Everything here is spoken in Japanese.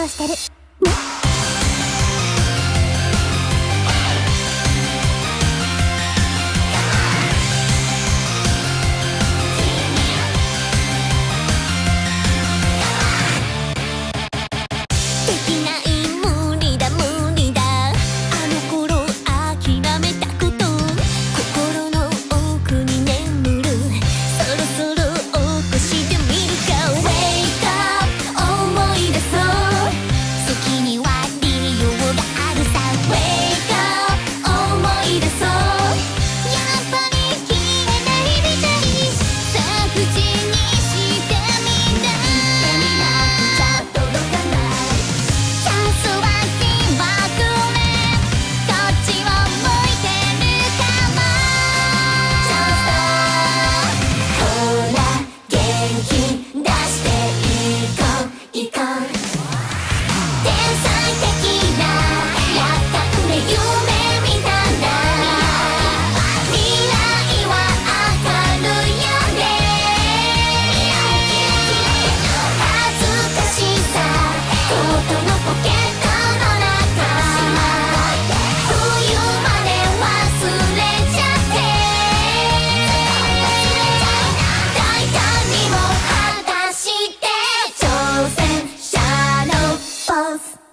張してる。Love.